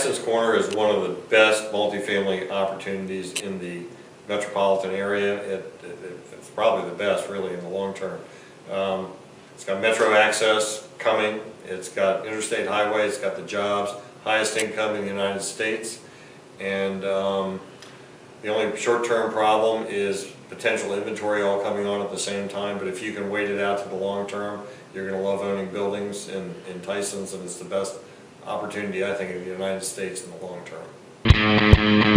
Corner is one of the best multifamily opportunities in the metropolitan area. It, it- it's probably the best really in the long term. Um, It's got metro access coming, it's got interstate highway, it's got the jobs, highest income in the United States. And um, the only short-term problem is potential inventory all coming on at the same time, but if you can wait it out to the long term, you're gonna love owning buildings in, in Tysons, and it's the best opportunity, I think, in the United States in the long term.